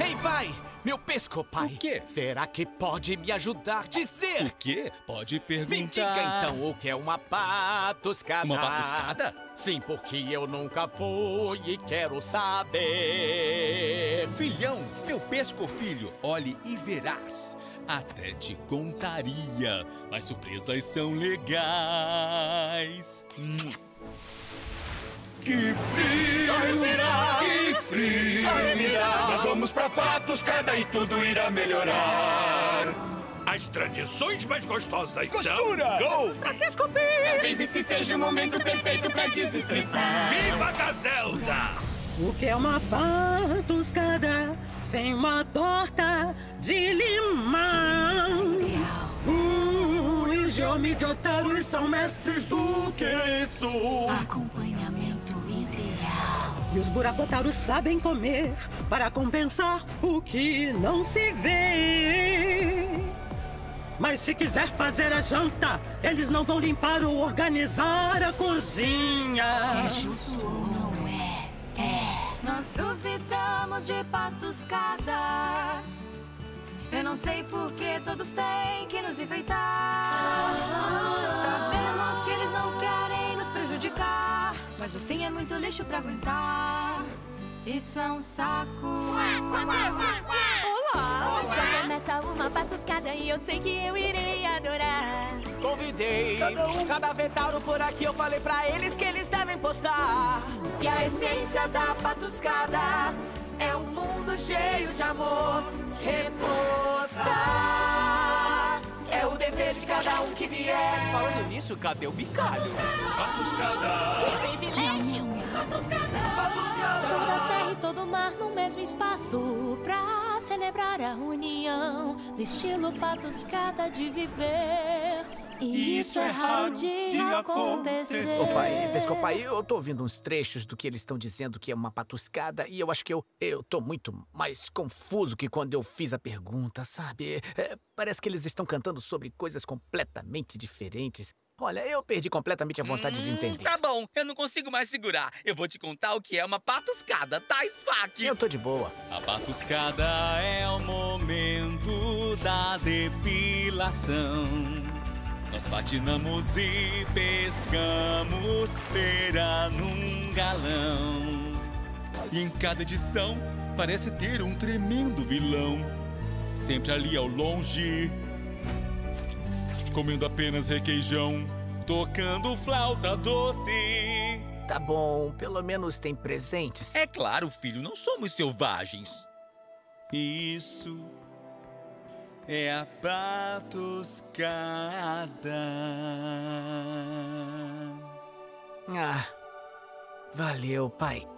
Ei, pai! Meu pesco, pai! O quê? Será que pode me ajudar a dizer? O quê? Pode perguntar. Me diga então o que é uma patuscada. Uma patuscada? Sim, porque eu nunca fui e quero saber. Filhão, meu pesco filho, olhe e verás. Até te contaria, mas surpresas são legais. Hum. Que frio! Só respirar! Frio! Nós vamos pra Patuscada e tudo irá melhorar. As tradições mais gostosas Costura! são... Go! Francisco Pi! Talvez esse seja o momento perfeito pra desestressar. Viva da Zelda! O que é uma patuscada sem uma torta de limão? Uh, e Geome e são mestres do que isso. Acompanhamento. E os buracotaros sabem comer para compensar o que não se vê. Mas se quiser fazer a janta, eles não vão limpar ou organizar a cozinha. É justo não é? É. Nós duvidamos de patuscadas. Eu não sei por que todos têm que nos enfeitar. Lixo pra aguentar. Isso é um saco. Olá! Já começa uma patuscada e eu sei que eu irei adorar. Convidei cada, vetauro por aqui, eu falei pra eles que eles devem postar. E a essência da patuscada é um mundo cheio de amor. Repostar de cada um que vier. Falando nisso, cadê o bicalho? Patuscada! Privilégio. Toda a terra e todo o mar no mesmo espaço pra celebrar a união do estilo patuscada de viver. E isso é raro de acontecer. Ô pai, Pescopai, eu tô ouvindo uns trechos do que eles estão dizendo que é uma patuscada e eu acho que eu, eu tô muito mais confuso que quando eu fiz a pergunta, sabe? É, parece que eles estão cantando sobre coisas completamente diferentes. Olha, eu perdi completamente a vontade de Hum, entender. Tá bom, eu não consigo mais segurar. Eu vou te contar o que é uma patuscada, tá, Sfack? Eu tô de boa. A patuscada é o momento da depilação. Nós patinamos e pescamos pera num galão. E em cada edição parece ter um tremendo vilão. Sempre ali ao longe, comendo apenas requeijão, tocando flauta doce. Tá bom, pelo menos tem presentes. É claro, filho, não somos selvagens. Isso é a patuscada. Ah, valeu, pai.